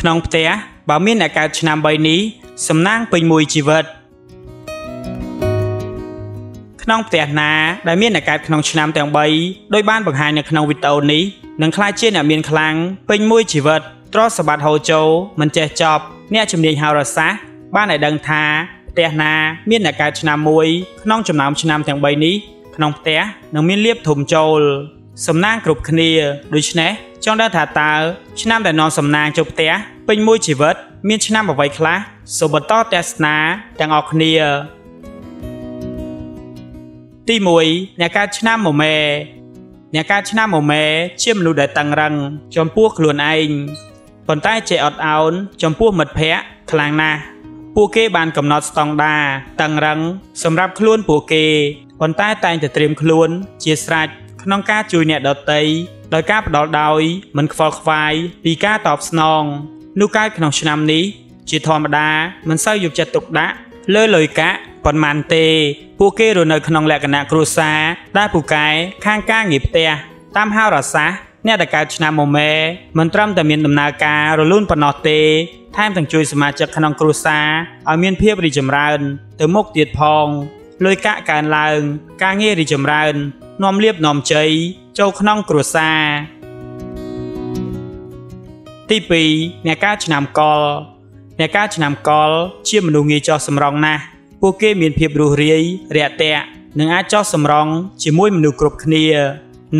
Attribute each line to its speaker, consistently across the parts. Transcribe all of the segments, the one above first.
Speaker 1: ក្នុងផ្ទះបើមានអ្នកកើតឆ្នាំ3នេះសំណាងពេញមួយជីវិតក្នុងផ្ទះណាដែលមានអ្នកកើតក្នុងឆ្នាំទាំង3ដោយបានបង្ហាញនៅក្នុងវីដេអូនេះនឹងក្លាយជាអ្នកមានខ្លាំងពេញមួយជីវិតទ្រព្យសម្បត្តិហូរចូលមិនចេះចប់អ្នកជំនាញហោរាសាស្ត្របានឲ្យដឹងថាផ្ទះណាមានអ្នកកើតឆ្នាំមួយក្នុងចំណោមឆ្នាំទាំង3នេះក្នុងផ្ទះនឹងមានលៀបធំចូល សំណាងគ្រប់គ្នាដូច្នេះចង់ដឹងថាតើឆ្នាំដែលនាំសំណាងចូលផ្ទះពេញមួយជីវិត មានឆ្នាំអ្វីខ្លះសូមបន្តទស្សនាទាំងអស់គ្នា ទី1អ្នកកើតឆ្នាំមមែអ្នកកើតឆ្នាំមមែជាមនុស្សដែលតឹងរឹង ចំពោះខ្លួនឯងប៉ុន្តែចេះអត់ឱនចំពោះមិត្តភ័ក្តិខ្លាំងណាស់ពួកគេបានកំណត់ស្តង់ដារតឹងរឹង សម្រាប់ខ្លួនពួកគេប៉ុន្តែតែងតែត្រៀមខ្លួន ជាស្រេច ក្នុងការជួយអ្នកដទៃដោយការផ្ដល់ដោយមិនខ្វល់ខ្វាយពីការតបស្នងនោះកើតក្នុងឆ្នាំនេះជាធម្មតាមិនសូវយកចិត្តទុកដាក់លើលុយកាក់ប៉ុន្មានទេ ពួកគេរស់នៅក្នុងលក្ខណៈគ្រួសារដែលពូកែខាងការងារផ្ទះតាមហោរាសាស្ត្រអ្នកដែលកើតឆ្នាំមមែមិនត្រឹមតែមានដំណើរការរលូនប៉ុណ្ណោះទេថែមទាំងជួយសមាជិកក្នុងគ្រួសារឲ្យមានភាពរីកចម្រើន ទៅមុខទៀតផងលុយកាក់កើនឡើង ការងាររីកចម្រើន នាំលៀបនាំជ័យចូលក្នុងគ្រួសារទី2អ្នកកើតឆ្នាំកុលអ្នកកើតឆ្នាំកុលជាមនុស្សងាយចោះសម្រងណាស់ពួកគេមានភាពរួសរាយរាក់ទាក់និងអាចចោះសម្រងជាមួយមនុស្សគ្រប់គ្នា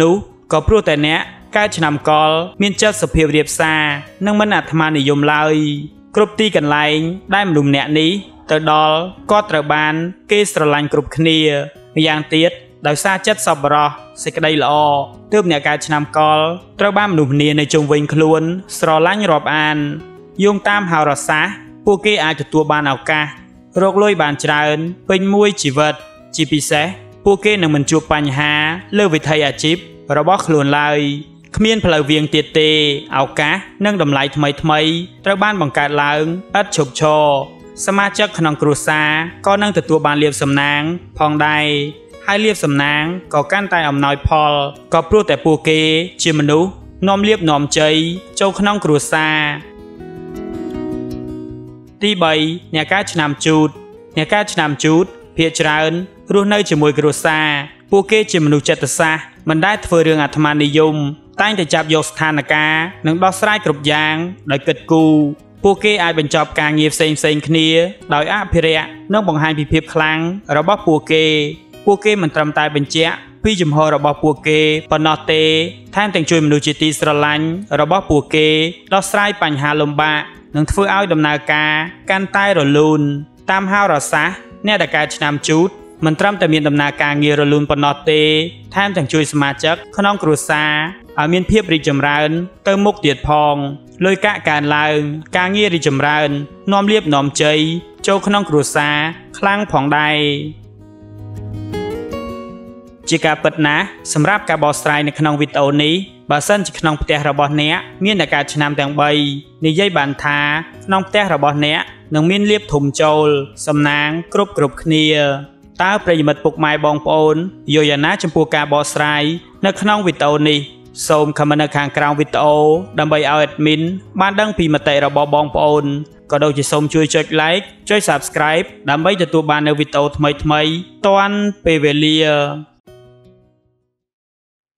Speaker 1: នោះក៏ព្រោះតែអ្នកកើតឆ្នាំកុលមានចិត្តសុភាពរាបសារនិងមិនអាត្មានិយមឡើយគ្រប់ទីកន្លែងដែលមនុស្សម្នាក់នេះទៅដល់គាត់ត្រូវបាន គេស្រឡាញ់គ្រប់គ្នាម្យ៉ាងទៀត ដោយសារចិត្តសប្បុរសសេចក្តីល្អទើបអ្នកកើតឆ្នាំកុលត្រូវបានមនុស្សម្នានៅជុំវិញខ្លួន ស្រឡាញ់រាប់អានយោងតាមហោរាសាស្ត្រពួកគេអាចទទួលបានឱកាសរកលុយបានច្រើនពេញមួយជីវិត ជាពិសេសពួកគេនឹងមិនជួបបញ្ហា លើវិថីអាជីពរបស់ខ្លួនឡើយគ្មានផ្លូវវាងទៀតទេឱកាសនិងតម្លៃថ្មីថ្មីត្រូវបានបង្កើតឡើងឥតឈប់ឈរសមាជិកក្នុងគ្រួសារក៏នឹងទទួលបានលៀបសំណាង ផងដែរ ហើយលៀបសំណាងក៏កាន់តែអំណោយផលក៏ព្រោះតែពួកគេ ជាមនុស្សនាំលៀបនាំជ័យចូលក្នុងគ្រួសារទី3អ្នកកើតឆ្នាំជូតអ្នកកើតឆ្នាំជូតភាគច្រើនរស់នៅជាមួយគ្រួសារពួកគេជាមនុស្សចិត្តសាស្ត្រមិនដែលធ្វើរឿងអាត្មានិយមតែងតែចាប់យកស្ថានភាពនិងដោះស្រាយគ្រប់យ៉ាងដោយគិតគូរពួកគេអាចបញ្ចប់ការងារផ្សេងផ្សេងគ្នា ដោយអភិរក្សនិងបង្ហាញពីភាពខ្លាំងរបស់ពួកគេ ពួកគេមិនត្រឹមតែបញ្ជាក់ពីជំហររបស់ពួកគេប៉ុណ្ណោះទេថែមទាំងជួយមនុស្សជាទីស្រឡាញ់របស់ពួកគេដោះស្រាយបញ្ហាលំបាកនិងធ្វើឲ្យដំណើរការកាន់តែរលូនតាមហោរាសាស្ត្រអ្នកដែលកើតឆ្នាំជូតមិនត្រឹមតែមានដំណើរការងាររលូនប៉ុណ្ណោះទេថែមទាំងជួយសមាជិកក្នុងគ្រួសារឲ្យមានភាពរីកចម្រើន ទៅមុខទៀតផងលុយកាក់កើនឡើង ការងាររីកចម្រើននាំលៀបនាំជ័យចូលក្នុងគ្រួសារខ្លាំងផងដែរ ជាការពិតណាស់សម្រាប់ការបកស្រាយនៅក្នុងវីដេអូនេះបើសិនជាក្នុងផ្ទះរបស់អ្នកមានតែការឆ្នាំទាំង3និយាយបានថាក្នុងផ្ទះរបស់អ្នកនឹងមានលៀបធំចូល សំណាងគ្រប់គ្រប់គ្នាតើប្រិយមិត្តពុកម៉ែបងប្អូនយល់យ៉ាងណាចំពោះការបកស្រាយនៅក្នុងវីដេអូនេះសូមខមមិននៅខាងក្រោមវីដេអូដើម្បីឲ្យ admin បានដឹងពីមតិរបស់បងប្អូនក៏ដូចជាសូមជួយចុច like ចុច subscribe ដើម្បីទទួលបាននូវវីដេអូថ្មីៗទាន់ពេលវេលា